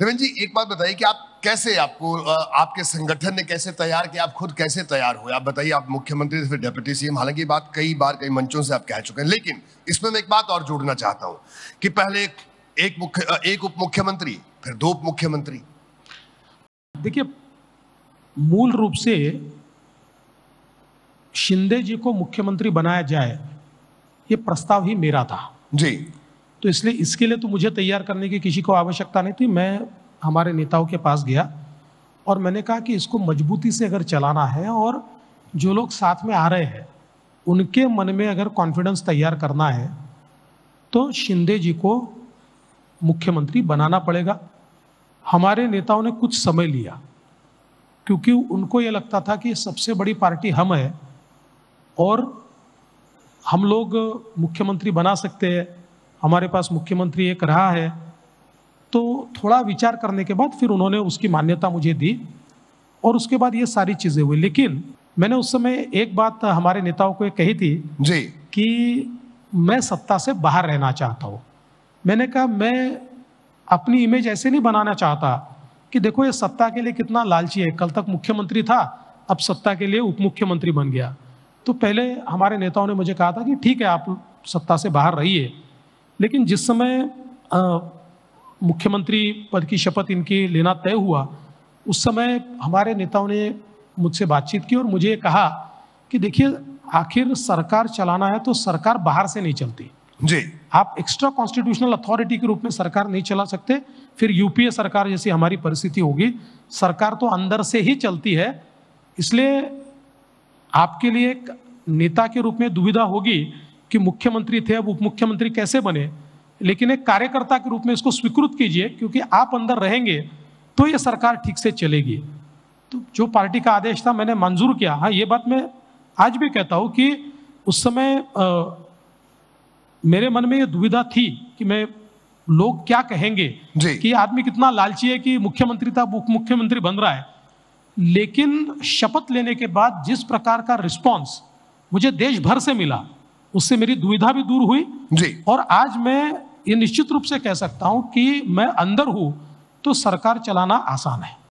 देवेंद्र जी एक बात बताइए कि आप कैसे आपको आपके संगठन ने कैसे तैयार किया आप खुद कैसे तैयार हुए? आप बताइए आप मुख्यमंत्री से फिर डेप्यूटी सीएम हालाँकि ये बात कई बार कई मंचों से आप कह चुके हैं लेकिन इसमें मैं एक बात और जोड़ना चाहता हूँ कि पहले एक एक मुख्य एक उप मुख्यमंत्री फिर दो उप मुख्यमंत्री देखिए मूल रूप से शिंदे जी को मुख्यमंत्री बनाया जाए ये प्रस्ताव ही मेरा था। जी। तो इसलिए इसके लिए तो मुझे तैयार करने की किसी को आवश्यकता नहीं थी। मैं हमारे नेताओं के पास गया और मैंने कहा कि इसको मजबूती से अगर चलाना है और जो लोग साथ में आ रहे हैं, उनके मन में अगर कॉन्फिडेंस तैयार करना है तो शिंदे जी को मुख्यमंत्री बनाना पड़ेगा। हमारे नेताओं ने कुछ समय लिया, क्योंकि उनको ये लगता था कि सबसे बड़ी पार्टी हम है और हम लोग मुख्यमंत्री बना सकते हैं। हमारे पास मुख्यमंत्री एक रहा है तो थोड़ा विचार करने के बाद फिर उन्होंने उसकी मान्यता मुझे दी और उसके बाद ये सारी चीज़ें हुई। लेकिन मैंने उस समय एक बात हमारे नेताओं को कही थी जी। कि मैं सत्ता से बाहर रहना चाहता हूँ। मैंने कहा मैं अपनी इमेज ऐसे नहीं बनाना चाहता कि देखो ये सत्ता के लिए कितना लालची है। कल तक मुख्यमंत्री था अब सत्ता के लिए उप मुख्यमंत्री बन गया। तो पहले हमारे नेताओं ने मुझे कहा था कि ठीक है आप सत्ता से बाहर रहिए। लेकिन जिस समय मुख्यमंत्री पद की शपथ इनकी लेना तय हुआ उस समय हमारे नेताओं ने मुझसे बातचीत की और मुझे कहा कि देखिए आखिर सरकार चलाना है तो सरकार बाहर से नहीं चलती। जी। आप एक्स्ट्रा कॉन्स्टिट्यूशनल अथॉरिटी के रूप में सरकार नहीं चला सकते फिर यूपीए सरकार जैसी हमारी परिस्थिति होगी। सरकार तो अंदर से ही चलती है इसलिए आपके लिए एक नेता के रूप में दुविधा होगी। कि मुख्यमंत्री थे अब उप मुख्यमंत्री कैसे बने? लेकिन एक कार्यकर्ता के रूप में इसको स्वीकृत कीजिए क्योंकि आप अंदर रहेंगे तो ये सरकार ठीक से चलेगी। तो जो पार्टी का आदेश था मैंने मंजूर किया। हाँ ये बात मैं आज भी कहता हूँ कि उस समय अ, मेरे मन में ये दुविधा थी कि मैं लोग क्या कहेंगे कि आदमी कितना लालची है कि मुख्यमंत्री था उप मुख्यमंत्री बन रहा है। लेकिन शपथ लेने के बाद जिस प्रकार का रिस्पांस मुझे देश भर से मिला उससे मेरी दुविधा भी दूर हुई। जी। और आज मैं ये निश्चित रूप से कह सकता हूँ कि मैं अंदर हूँ तो सरकार चलाना आसान है।